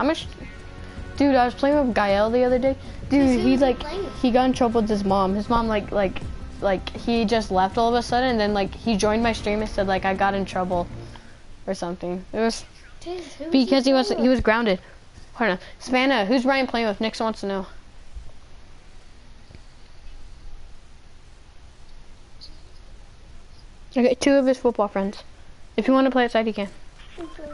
I'm a, dude. I was playing with Gael the other day. Dude, he like he got in trouble with his mom. His mom like like like he just left all of a sudden, and then like he joined my stream and said like I got in trouble or something. It was because he was he was grounded. Hold on, Savannah, who's Ryan playing with? Nixon wants to know. Okay, two of his football friends. If you want to play outside, you can. Okay.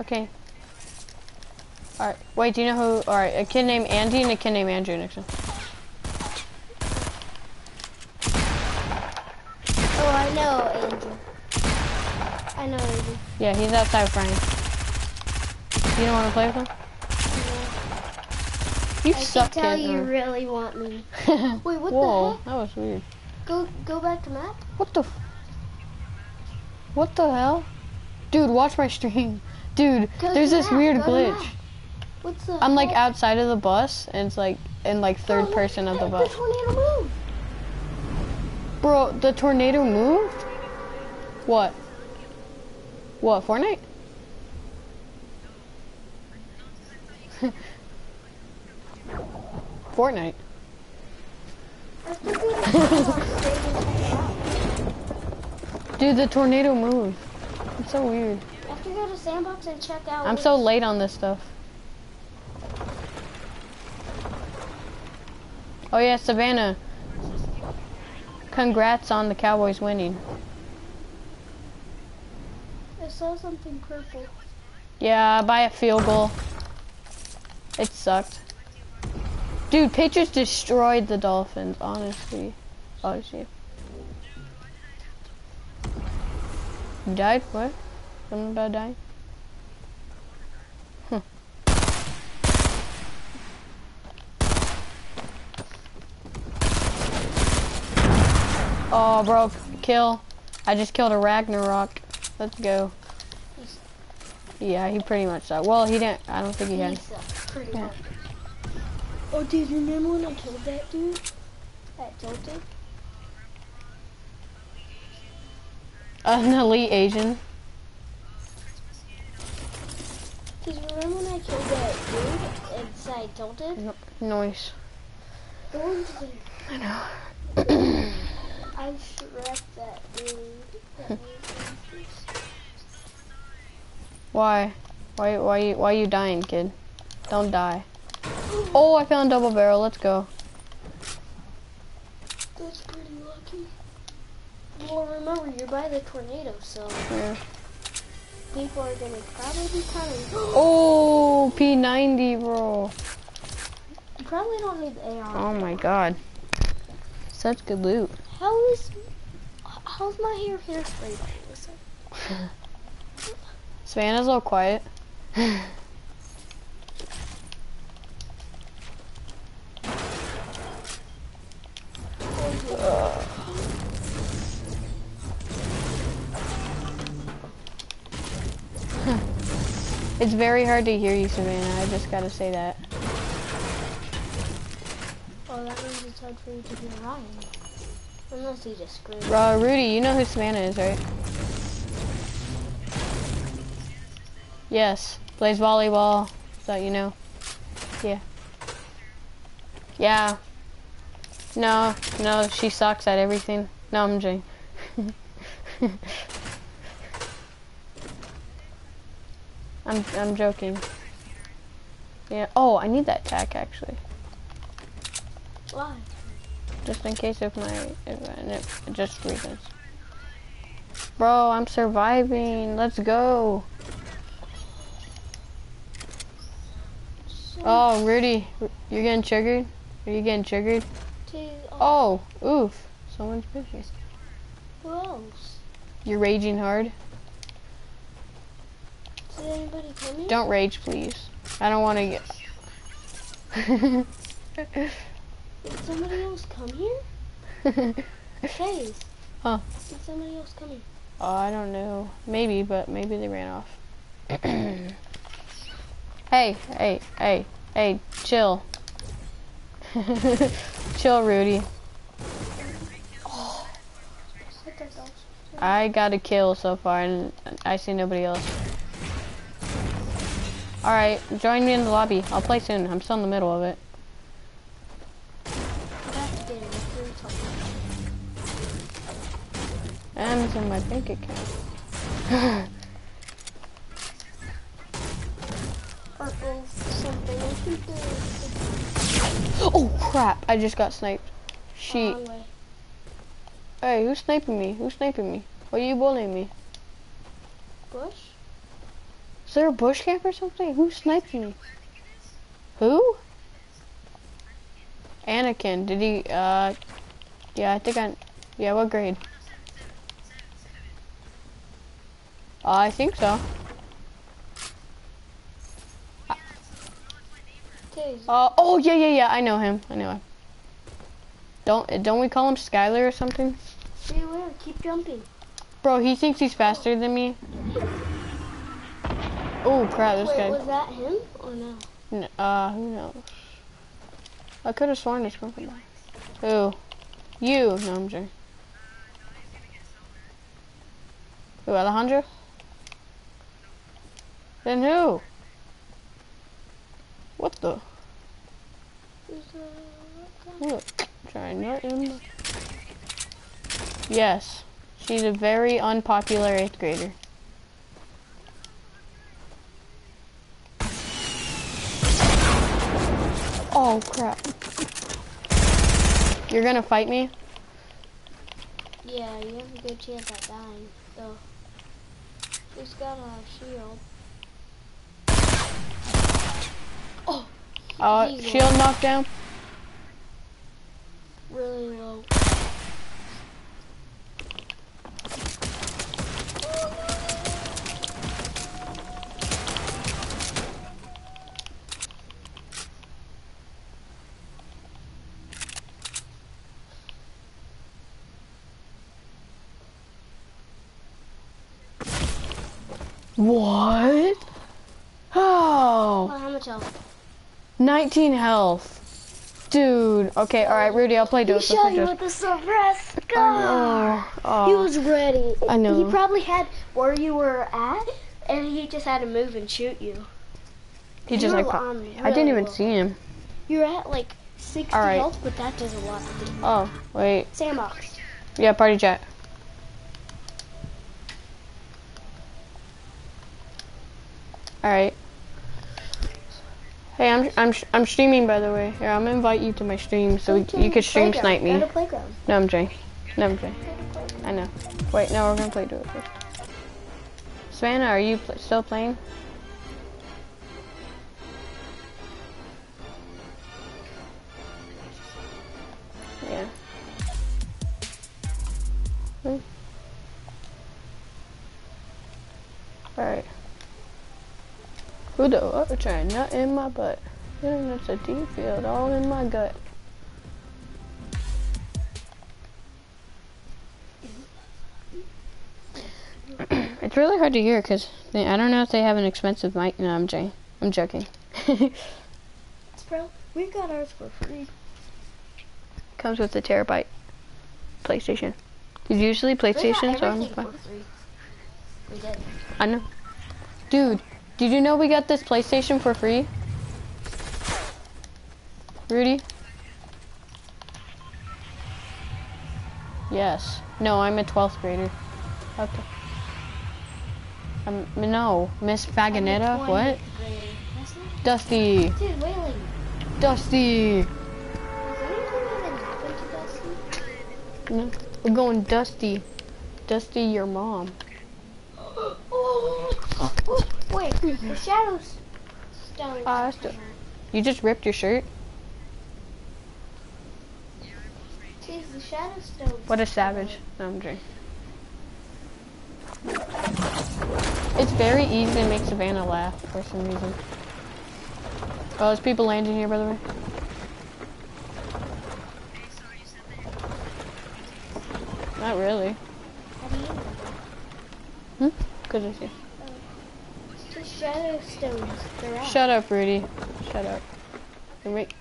Okay. Alright, wait, do you know who, alright, a kid named Andy and a kid named Andrew Nixon. Oh, I know Andrew. I know Andrew. Yeah, he's outside Brian. You don't want to play with him? You I suck, can tell kid. you Oh. really want me. Wait, what Whoa, the heck? that was weird. Go go back to map. What the? f- What the hell? Dude, watch my stream. Dude, there's this map, weird glitch. What's the I'm like outside of the bus, and it's like in like third person of the the bus. tornado moved. Bro, the tornado moved? What? What, Fortnite? Fortnite. I have to go to sandbox stage and check it out. Dude, the tornado moved. It's so weird. I have to go to sandbox and check out. I'm so late on this stuff. Oh yeah, Savannah. Congrats on the Cowboys winning. I saw something purple. Yeah, by a field goal. It sucked. Dude, Patriots destroyed the Dolphins, honestly. Oh, honestly. You died? What? Something about dying? Huh. Oh, bro, kill. I just killed a Ragnarok. Let's go. Yeah, he pretty much died. Well, he didn't. I don't think he He had. Yeah. Oh, dude, remember when I killed that dude? That tilted? An elite Asian. Dude, remember when I killed that dude inside tilted? No, noise. The one's I know. I shredded that dude. That. Why? Why? Why? You, why you dying, kid? Don't die. Oh, I found double barrel. Let's go. That's pretty lucky. Well, remember, you're by the tornado, so Yeah. People are gonna probably be coming. Oh, P90, bro. You probably don't need the AR. Oh my God. Such good loot. How is how's my hair hairspray? Savannah's a little quiet. It's very hard to hear you, Savannah. I just gotta say that. Oh, that means it's hard for you to hear Ryan. Unless he just screams. Bro, Rudy, you know who Savannah is, right? Yes. Plays volleyball. So you know. Yeah. Yeah. No, no, she sucks at everything. No, I'm joking. I'm I'm joking. Yeah. Oh, I need that tack actually, Why? just in case if my if, it just reasons. Bro, I'm surviving. Let's go. Oh, Rudy, you're getting triggered. Are you getting triggered? to, uh, oh, oof. Someone's who else? You're raging hard. Did anybody? Don't rage, please. I don't want to get. Did somebody else come here? Chase. Huh. Did somebody else come in? oh, I don't know. Maybe, but maybe they ran off. hey, hey, hey, hey, chill. chill, Rudy. I got a kill so far, and I see nobody else. Alright, join me in the lobby. I'll play soon. I'm still in the middle of it. And it's in my bank account. Oh crap, I just got sniped. way. Hey, who's sniping me? Who's sniping me? Why are you bullying me? Bush? Is there a bush camp or something? Who's sniping me? Who? Anakin. Did he, uh, yeah, I think I, yeah, what grade? Uh, I think so. Uh, oh, yeah, yeah, yeah, I know him. I know him. Don't, don't we call him Skylar or something? Stay aware. Keep jumping. Bro, he thinks he's faster than me. Oh, crap, this Wait, guy. was that him or no? N- Uh, who knows? I could have sworn it's from Who? You? No, I'm joking. Who, Alejandro? Then who? What the? Look, try not in. Yes, she's a very unpopular eighth grader. Oh crap! You're gonna fight me? Yeah, you have a good chance at dying, though. He's got a shield. Oh, Uh, shield knockdown. really low. What? Oh, how much health? 19 health. Dude. Okay, alright, Rudy, I'll play He Dose. I'll shot you with the suppressed gun. Oh. He was ready. I know. He probably had where you were at, and he just had to move and shoot you. He You just like. on I didn't even low. see him. You're at like 60 All right. health, but that does a lot. Oh, wait. Sandbox. Yeah, party chat. All right. Hey, I'm I'm I'm streaming by the way. Here, I'm gonna invite you to my stream so Go you can stream snipe me. No, I'm joking. No, I'm joking. Go to playground. I know. Wait, no, we're gonna play do it first. Savannah, are you pl- still playing? Yeah. Hmm. Alright. Who the fuck trying nut in my butt? And it's a deep field all in my gut. it's really hard to hear because I don't know if they have an expensive mic. No, I'm joking. I'm joking. Bro, we got ours for free. Comes with a terabyte PlayStation. 'Cause usually We got PlayStations are on everything the for free. We did. I know. Dude, did you know we got this PlayStation for free? Rudy? Yes. No, I'm a 12th grader. Okay. Um, no, Miss Fagonetta? What? 20th grader. That's not- Dusty! Dude, wailing. Dusty! Has anything even happened to Dusty? No, we're going Dusty. Dusty, your mom. oh, wait, the shadows stone. Ah, that's You just ripped your shirt? Jeez, the shadow stone. What a savage. No, I'm joking. It's very easy to make Savannah laugh for some reason. Oh, there's people landing here, by the way. Not really. How do you know? Hmm? Good to see. Shadow stones. They're out. Shut up, Rudy. Shut up. Make-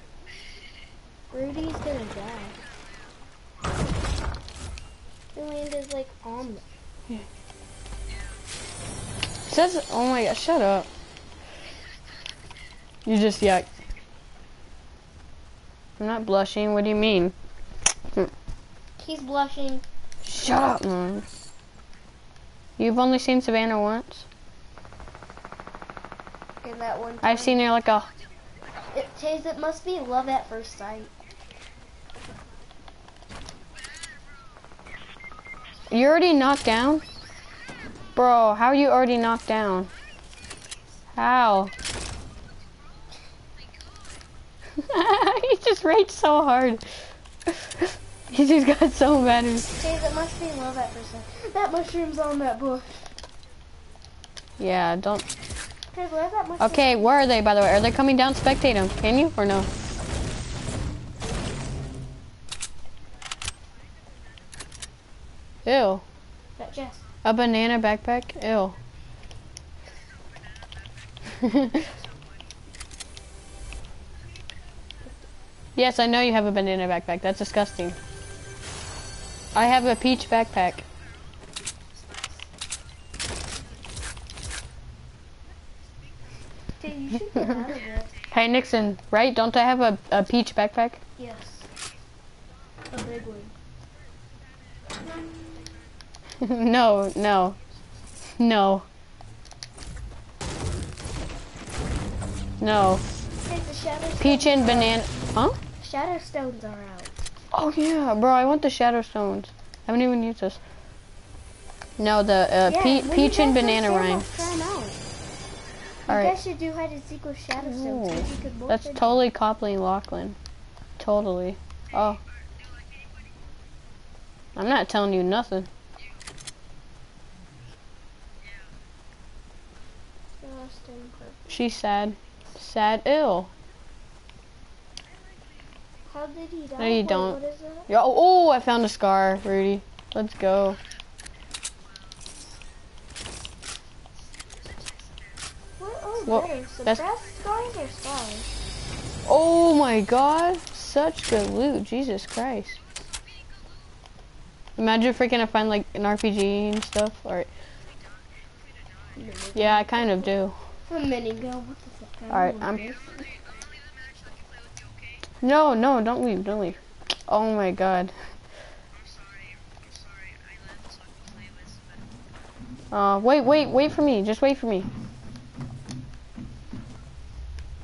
Rudy's gonna die. The land is like on them. Says, oh my god, shut up. You just yuck. I'm not blushing. What do you mean? He's blushing. Shut up. Mm. You've only seen Savannah once. In that one. I've seen her like a. It, says it must be love at first sight. You already knocked down? Bro, how are you already knocked down? How? he just raged so hard. he just got so mad. at me. Chase, it must be love at first sight. That mushroom's on that bush. Yeah, don't. Okay, where are they, by the way? Are they coming down? Spectate them. Can you or no? Ew. That chest. A banana backpack? Ew. yes, I know you have a banana backpack. That's disgusting. I have a peach backpack. Chase, you should get out of Hey, Nixon, right? Don't I have a, a peach backpack? Yes. A big one. no, no. No. No. Shadow Peach and banana. Huh? Shadow stones are out. Oh yeah, bro, I want the shadow stones. I haven't even used this. No, the uh, Yeah, pe- peach and banana go All You right, guys should do hide and seek with shadow. Ooh, could that's totally Copley Lachlan. Totally. Oh. I'm not telling you nothing. Lost in purple. She's sad. Sad ill. How did he die? No, you don't. What is that? Yo, oh, I found a scar, Rudy. Let's go. What are Well, better? that's- Suppressed scars or scars? Oh my god, such good loot, Jesus Christ. Imagine freaking we're gonna find like an RPG and stuff, or yeah, I kind of do. Minigun. What the fuck? I Alright, I'm-. No, no, don't leave, don't leave. Oh my god. Uh, wait, wait, wait for me. Just wait for me.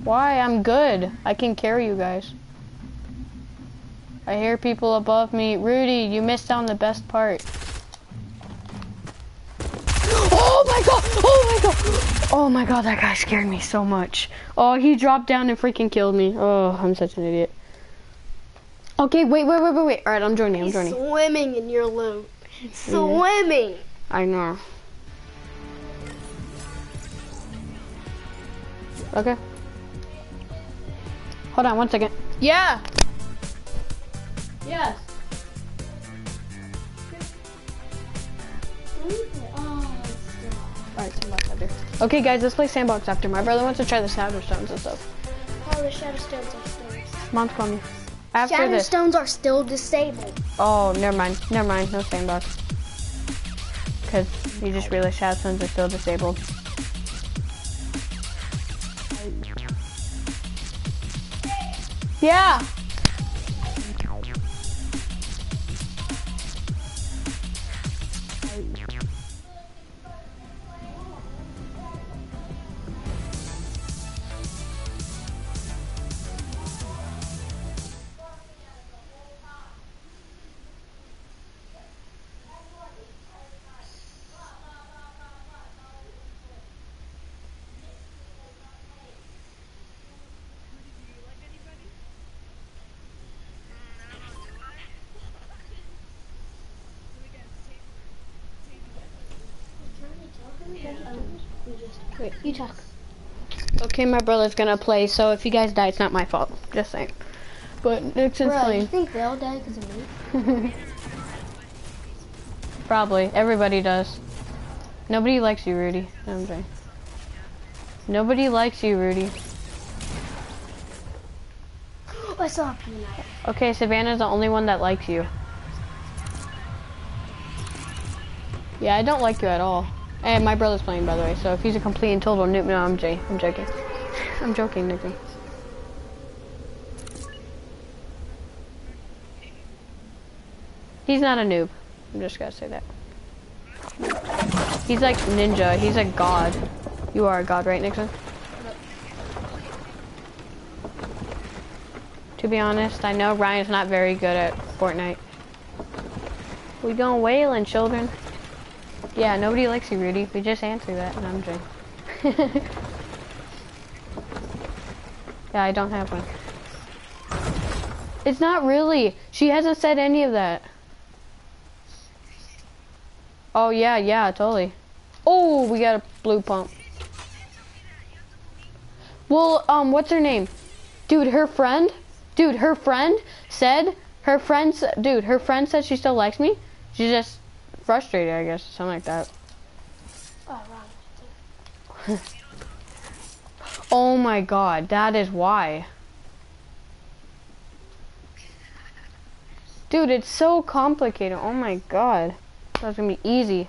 Why? I'm good. I can carry you guys. I hear people above me. Rudy, you missed on the best part. Oh my god! Oh my god! Oh my god, that guy scared me so much. Oh, he dropped down and freaking killed me. Oh, I'm such an idiot. Okay, wait, wait, wait, wait, wait. Alright, I'm joining, I'm He's joining. swimming in your loot. Swimming. I know. Okay. Hold on one second. Yeah. Yes. Alright, sandbox after. Okay, guys, let's play sandbox after. My brother wants to try the shadow stones and stuff. Oh, the shadow stones are stones. Mom's calling me. After Shadow this. stones are still disabled. Oh, never mind. Never mind. No sandbox. Because you just realized shadow stones are still disabled. Yeah. Wait, you talk. Okay, my brother's gonna play, so if you guys die, it's not my fault. Just saying. But Nixon's Bro, you think they'll die because of me? Probably. Everybody does. Nobody likes you, Rudy. I'm saying. Nobody likes you, Rudy. I saw a peanut. Okay, Savannah's the only one that likes you. Yeah, I don't like you at all. And my brother's playing, by the way, so if he's a complete and total noob, no, I'm Jay. I'm joking. I'm joking, Nikki. He's not a noob. I'm just gonna say that. He's like ninja. He's a god. You are a god, right, Nixon? To be honest, I know Ryan's not very good at Fortnite. We going whaling, children. Yeah, nobody likes you, Rudy. We just answered that, and I'm joking. yeah, I don't have one. It's not really. She hasn't said any of that. Oh, yeah, yeah, totally. Oh, we got a blue pump. Well, um, what's her name? Dude, her friend, dude, her friend said, her friend, dude, her friend said she still likes me. She just frustrated, I guess, something like that. Oh. Oh my god, that is why. Dude, it's so complicated. Oh my god. That's gonna be easy.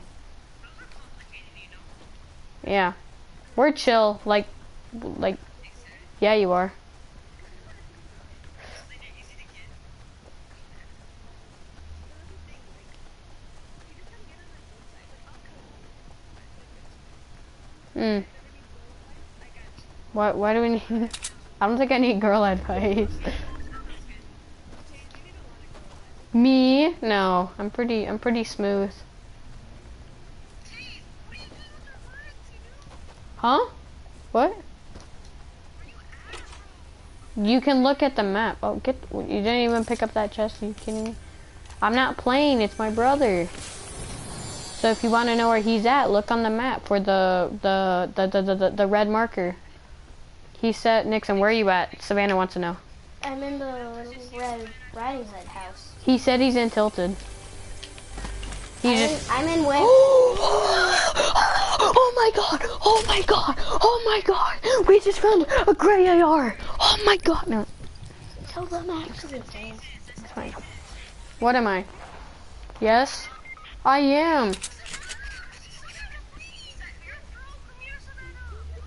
Yeah. We're chill, like, like, yeah, you are. Hmm. Why, why do we need, I don't think I need girl advice. Me? No, I'm pretty, I'm pretty smooth. Huh? What? You can look at the map. Oh, get, you didn't even pick up that chest, are you kidding me? I'm not playing, it's my brother. So if you want to know where he's at, look on the map for the, the, the, the, the, the, red marker. He said, Nixon, where are you at? Savannah wants to know. I'm in the red riding hood house. He said he's in Tilted. He I'm, just. in, I'm in West. oh my god! Oh my god! Oh my god! We just found a gray AR! Oh my god! No, Tell them actually, Sam. it's fine. What am I? Yes? I am!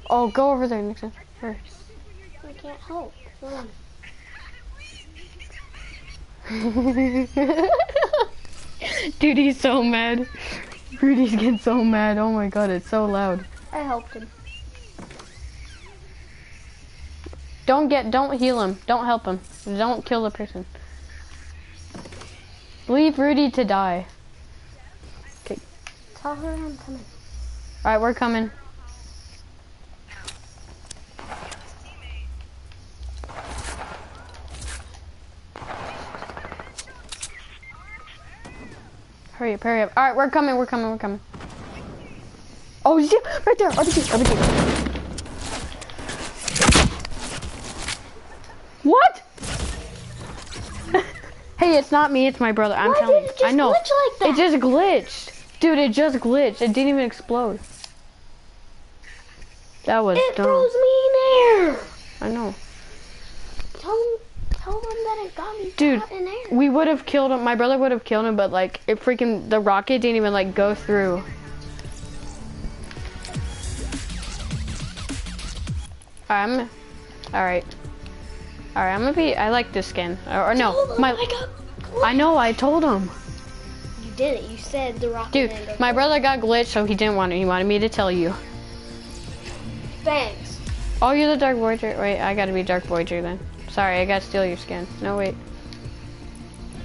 Oh, go over there, Nixon. Hurry. I can't help. Come on. Dude, he's so mad. Rudy's getting so mad. Oh my god, it's so loud. I helped him. Don't get, don't heal him. Don't help him. Don't kill the person. Leave Rudy to die. Tell her I'm coming. Alright, we're coming. Hurry up, hurry up. Alright, we're coming, we're coming, we're coming. Oh, yeah, right there, RPG, RPG. What? hey, it's not me, it's my brother. I'm Why telling you. I know. like that? It just glitched. Dude, it just glitched. It didn't even explode. That was It dumb. throws me in air. I know. Tell them, tell them that it got me Dude, in air. We would have killed him. My brother would have killed him, but like it freaking the rocket didn't even like go through. I'm all right. All right, I'm gonna be. I like this skin. Or, or no, my. I know. I told him, did it. You said the rocket dude. man My brother got glitched, so he didn't want it. He wanted me to tell you. Thanks. Oh, you're the Dark Voyager. Wait, I gotta be Dark Voyager then. Sorry, I gotta steal your skin. No, wait.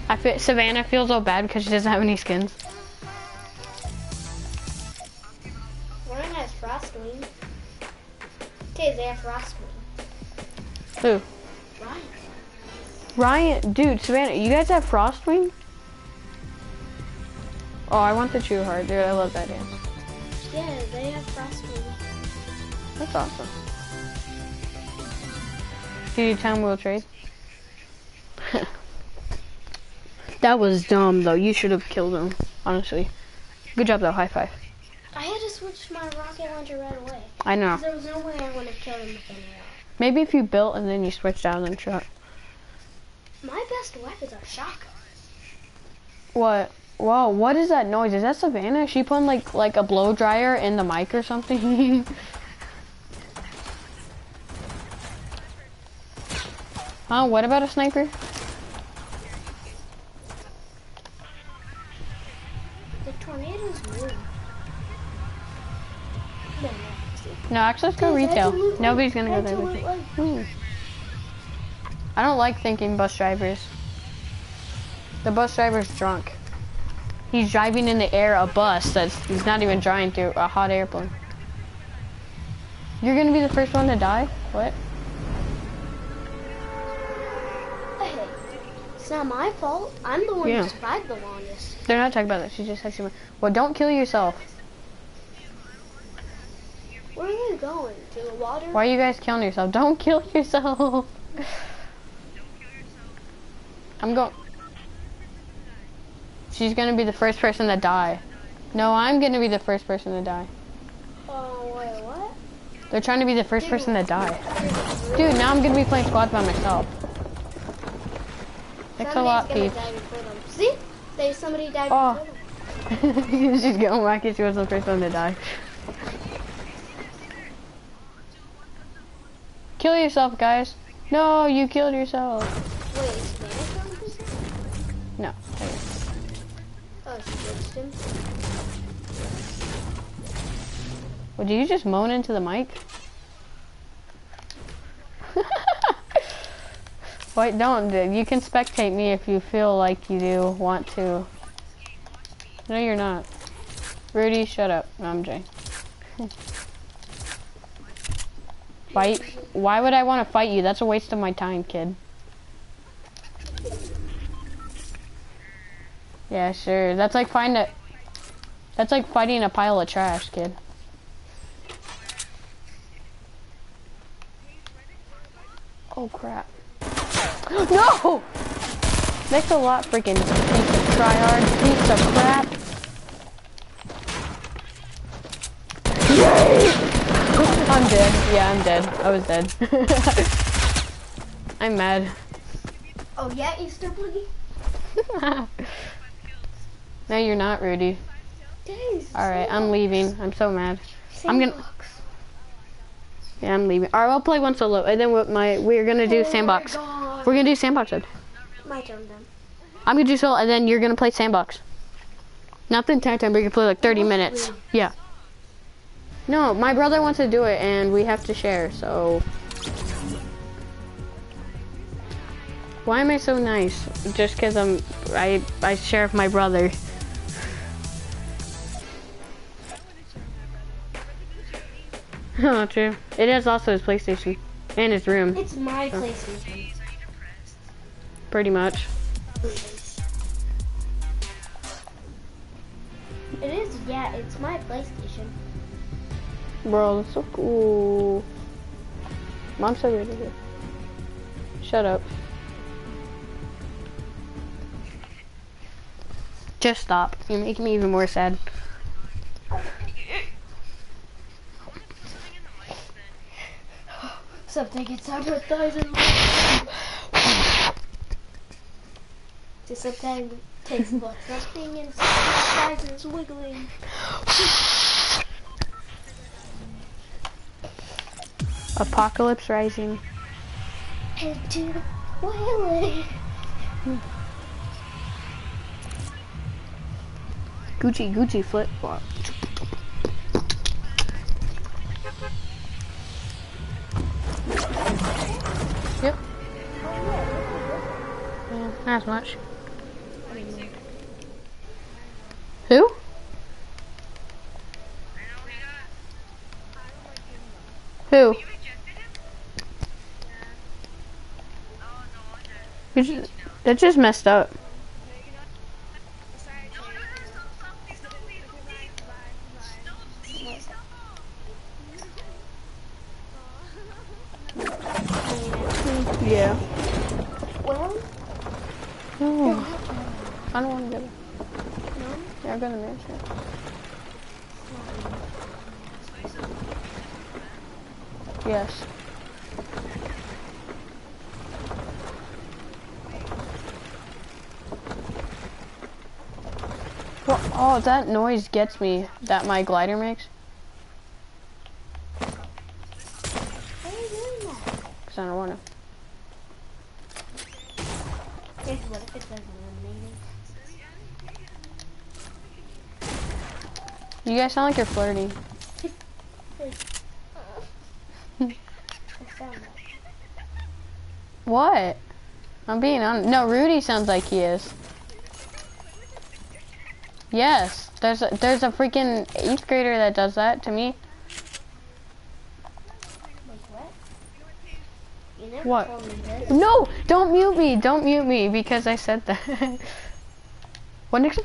I feel, Savannah feels so bad because she doesn't have any skins. Ryan has Frostwing. Okay, they have Frostwing. Who? Ryan. Ryan, dude, Savannah, you guys have Frostwing? Oh, I want the True Heart, dude. I love that dance. Yeah, they have Frostwing. That's awesome. Did you tell him we'll trade? that was dumb, though. You should have killed him, honestly. Good job, though. High five. I had to switch my rocket launcher right away. I know. There was no way I would have killed him with any. Maybe if you built and then you switched out and then shot. My best weapons are shotguns. What? Whoa, what is that noise? Is that Savannah? Is she putting like like a blow dryer in the mic or something? Huh? What about a sniper? The tornadoes move. No, no, see. No, actually, let's go Guys, I had retail. Nobody's gonna go there with me. Hmm. I don't like thinking bus drivers. The bus driver's drunk. He's driving in the air a bus that's he's not even driving through a hot airplane. You're gonna be the first one to die? What? Hey, it's not my fault. I'm the one Yeah. who survived the longest. They're not talking about that. She just texted me. Well, don't kill yourself. Where are you going? To the water? Why are you guys killing yourself? Don't kill yourself. I'm going. She's gonna be the first person to die. No, I'm gonna be the first person to die. Oh, wait, what? They're trying to be the first person to die. Dude, now I'm gonna be playing squad by myself. Thanks a lot, Pete. gonna die before them. See? They somebody died Oh. before them. She's back and she was the first one to die. Kill yourself, guys. No, you killed yourself. Glitched him. Well, you just moan into the mic? Wait, don't. You can spectate me if you feel like you do want to. No, you're not. Rudy, shut up. No, I'm Jay. Fight? Why would I want to fight you? That's a waste of my time, kid. Yeah, sure. That's like find a. That's like fighting a pile of trash, kid. Oh crap. no! Thanks a lot, freaking piece of tryhard, piece of crap. Yay! I'm dead. Yeah, I'm dead. I was dead. I'm mad. Oh, yeah, Easter Bunny? no, you're not, Rudy. Alright, I'm leaving. I'm so mad. I'm gonna- Sandbox. Yeah, I'm leaving. Alright, I'll play one solo, and then what my we're gonna do Oh sandbox. We're gonna do sandbox then. My turn then. I'm gonna do solo, and then you're gonna play sandbox. Not the entire time, but you can play like 30 minutes. Yeah. No, my brother wants to do it, and we have to share. So. Why am I so nice? Just because I'm I I share with my brother. Oh, true. It is also his PlayStation and his room, It's my PlayStation. pretty much. It is, yeah, it's my PlayStation. Bro, that's so cool. Mom's so good here. Shut up. Just stop. You're making me even more sad. Something gets advertising. So sometimes it takes but something and advertises wiggling. Apocalypse Rising. Head to the toilet. Gucci Gucci flip flop. Yep. Yeah, not as much. Who? Who? You just- That just messed up. Yeah. Well, I don't want to go there. no. Yeah, I'll go to the mansion. Yes. Oh, that noise gets me that my glider makes. Why are you doing that? Because I don't want to. What if it says eliminated? You guys sound like you're flirting. I found that. What? I'm being honest. No, Rudy sounds like he is. Yes, there's a, there's a freaking eighth grader that does that to me. Like what? What? told me this. No, don't mute me. Don't mute me because I said that. what Nixon?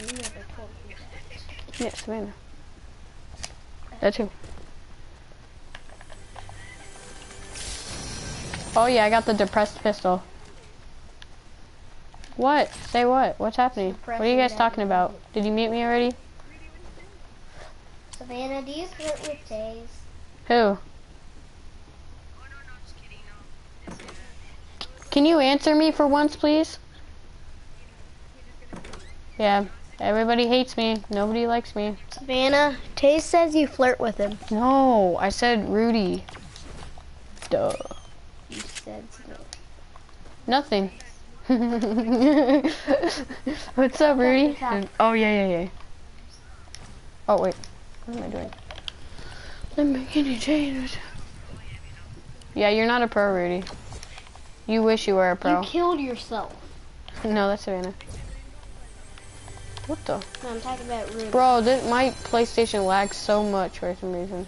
You never told me that. Yeah, Savannah. That too. Oh yeah, I got the suppressed pistol. What? Say what? What's happening? What are you guys talking about? Did you mute me already? Savannah, do you flirt with Taze? Who? Oh, Can you answer me for once, please? Yeah, everybody hates me. Nobody likes me. Savannah, Taze says you flirt with him. No, I said Rudy. Duh. You said so. Nothing. What's up, Rudy? Up? Oh, yeah, yeah, yeah. Oh, wait. What am I doing? I'm making any changes. Yeah, you're not a pro, Rudy. You wish you were a pro. You killed yourself. no, that's Savannah. What the? No, I'm talking about Ruby. Bro, this, my PlayStation lags so much for some reason.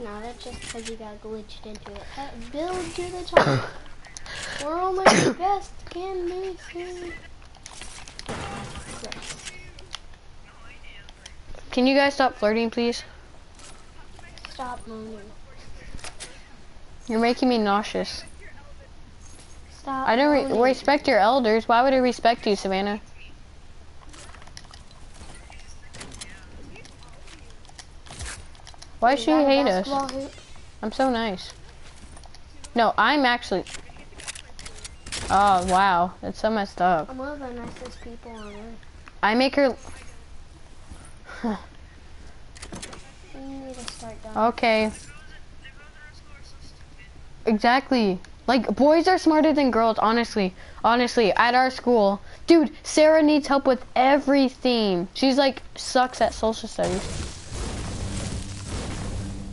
No, that's just because you got glitched into it. Uh, build to the top. We're only the best can you guys stop flirting, please? Stop moaning. You're making me nauseous. Stop. I don't re- respect your elders. Why would I respect you, Savannah? Why should you hate us? I'm so nice. No, I'm actually. Oh wow, that's so messed up. I'm one of the nicest people on earth. I make her. You need to start down. Okay. Exactly. Like boys are smarter than girls, honestly. Honestly, at our school. Dude, Sarah needs help with everything. She's like sucks at social studies.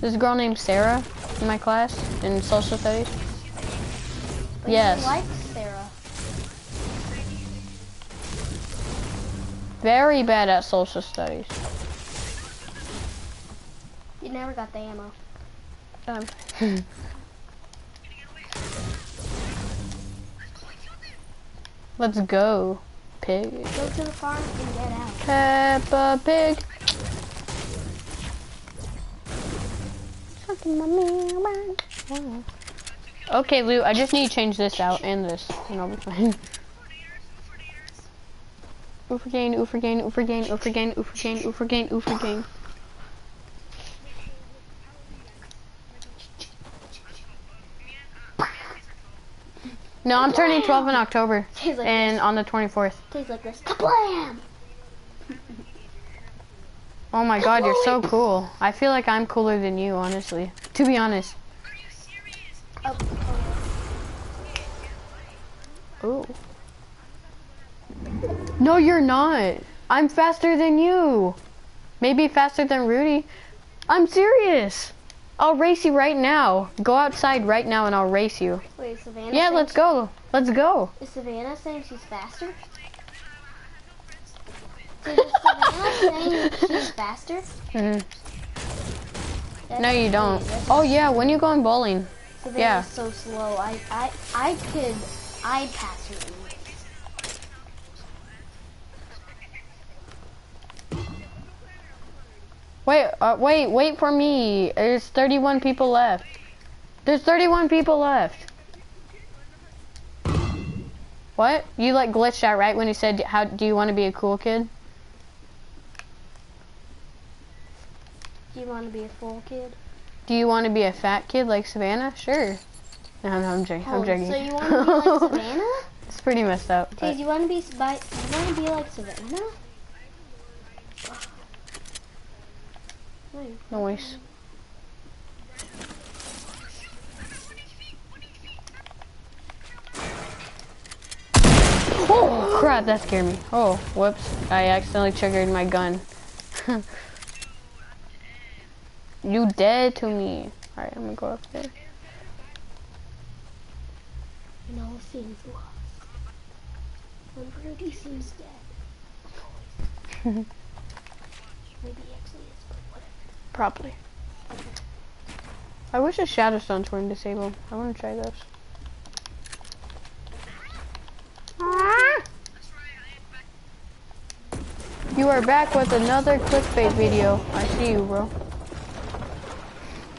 There's a girl named Sarah in my class in social studies. But yes. Very bad at social studies. You never got the ammo. Um, Let's go, pig. Go to the farm and get out. Peppa Pig. Something about me, wow. Okay, Lou, I just need to change this out and this, and I'll be fine. Oofer gain, oofer gain, oofer gain, oofer gain, oofer gain, oofer gain, oofer gain. No, I'm turning 12 in October, like and this. on the 24th. Tastes like this. Kablam! Oh my god, you're so cool. I feel like I'm cooler than you, honestly. To be honest. Oh, Ooh. No, you're not. I'm faster than you. Maybe faster than Rudy. I'm serious. I'll race you right now. Go outside right now and I'll race you. wait, Savannah. Yeah, let's go. Let's go. Is Savannah saying she's faster? Is Savannah saying she's faster? Mhm. No, you don't. Oh yeah, when you going bowling? Savannah's yeah. so slow. I, I, I could, I'd pass her. in this. Wait, uh, wait, wait for me. There's 31 people left. There's 31 people left. What? You like glitched out right when you said, "How do you want to be a cool kid?" Do you want to be a full kid? Do you want to be a fat kid like Savannah? Sure. No, no, I'm joking. I'm Oh, joking. so you want to be like Savannah? it's pretty messed up. Dude, you want to be by, you want to be like Savannah? Noise. Oh crap, that scared me. Oh, whoops. I accidentally triggered my gun. you dead to me. Alright, I'm gonna go up there. And all seems lost. When Brody seems dead. Maybe he actually is, but Probably. I wish the shadow stones weren't disabled. I wanna try those. You are back with another clickbait video. I see you, bro.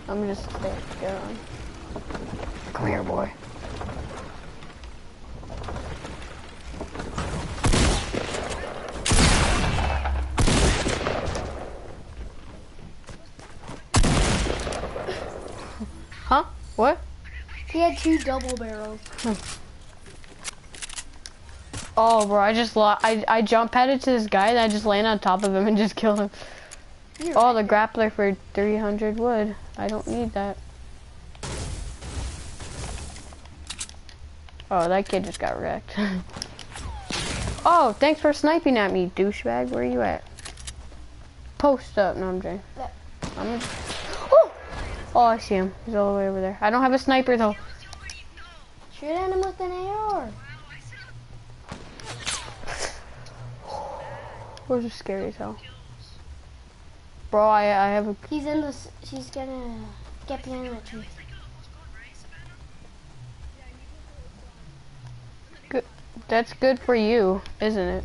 I'm just stay, get on. Come here, boy. Huh? What? Two double barrels. Oh, bro, I just lost. I I jump padded to this guy, and I just land on top of him and just kill him. You're Oh, the grappler for 300 wood. I don't need that. Oh, that kid just got wrecked. oh, thanks for sniping at me, douchebag. Where are you at? Post up. No, I'm joking. I'm. Oh! oh, I see him. He's all the way over there. I don't have a sniper though. Shoot at him with an AR. Those are scary as hell. Bro, I I have a. He's in this. He's gonna get behind that tree. Good. That's good for you, isn't it?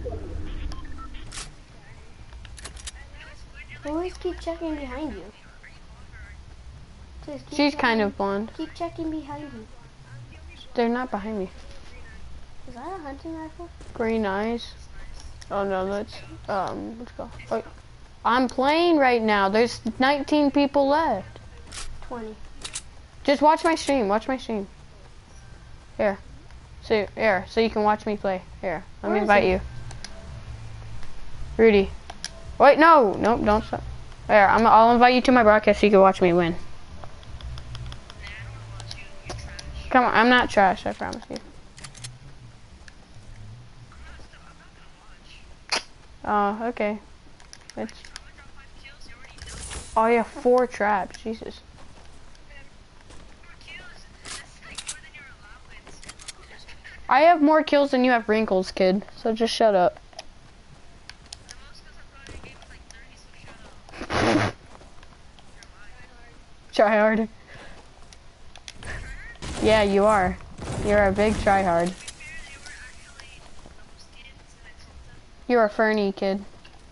Always keep checking behind you. Keep She's kind of blonde. Keep checking behind you. They're not behind me. Is that a hunting rifle? Green eyes. Oh no, that's um. Let's go. Oh, I'm playing right now. There's 19 people left. 20. Just watch my stream. Watch my stream. Here. So here, so you can watch me play. Here, let Where me invite it? you. Rudy. Wait, no, nope, don't stop. Here, I'm, I'll invite you to my broadcast so you can watch me win. Come on, I'm not trash. I promise you. Oh, okay. Oh yeah, four traps. Jesus. I have more kills than you have wrinkles, kid. So just shut up. Try hard. Yeah, you are. You're a big tryhard. You're a Fernie, kid.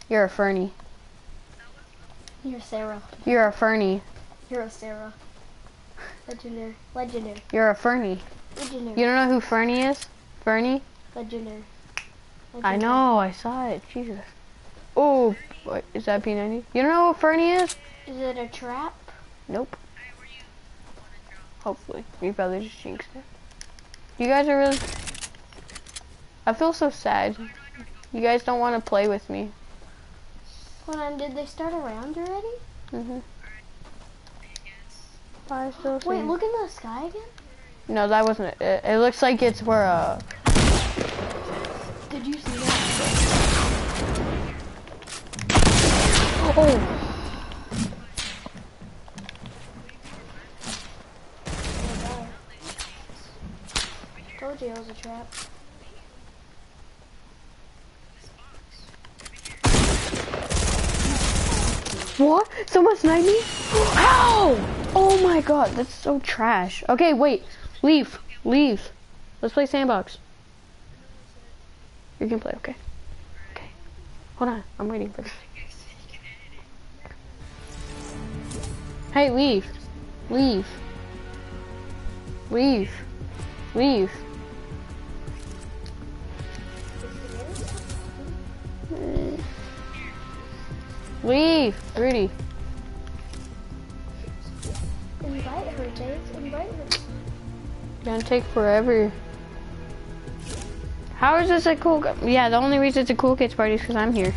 You're a Fernie. You're Sarah. You're a Fernie. You're a Sarah. Legendary. Legendary. You're a Fernie. Legendary. You don't know who Fernie is? Fernie? Legendary. I know, I saw it. Jesus. Oh, is that P90? You don't know what Fernie is? Is it a trap? Nope. Hopefully. You probably just jinxed it. You guys are really... I feel so sad. You guys don't want to play with me. Hold on, did they start a round already? Mm-hmm. I still see. Wait, look in the sky again. No, that wasn't it. It, it looks like it's where, uh... Did you see that? Oh! Was a trap. What? Someone sniped me? How? Oh my god, that's so trash. Okay, wait. Leave. Leave. Let's play sandbox. You can play, okay. Okay. Hold on. I'm waiting for this. Hey, leave. Leave. Leave. Leave. Hmm. Leave. Rudy. Invite her, Jace. Invite her. Gonna take forever. How is this a cool? Yeah, the only reason it's a cool kids party is because I'm here.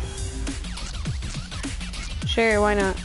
Sure, why not?